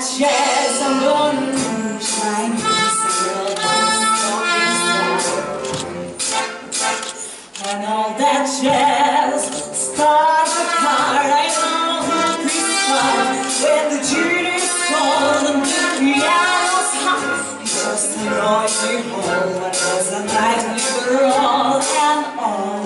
that jazz I'm gonna lose my And all that jazz Start the car I know who please When the is cold and the piano's hot It's just a noisy hole What was a night we were all and all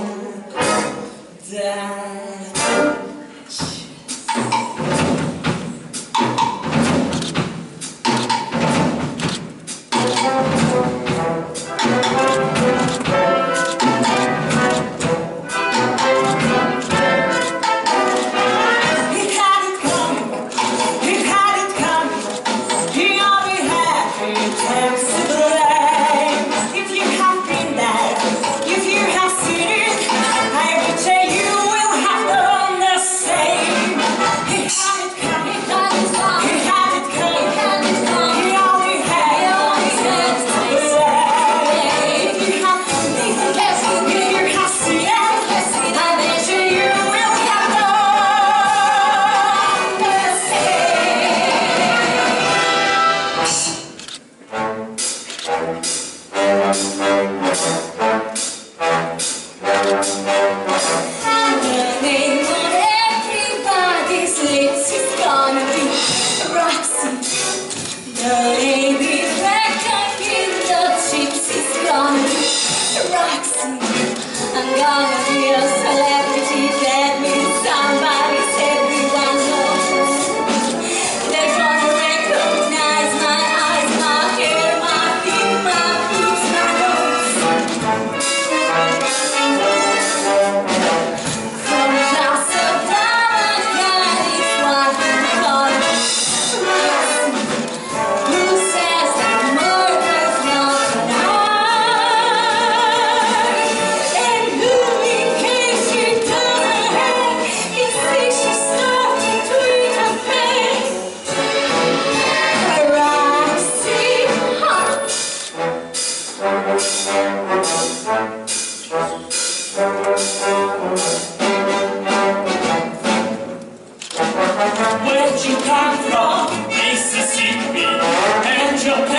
alegria. That Understandable, yes, it's perfectly understandable.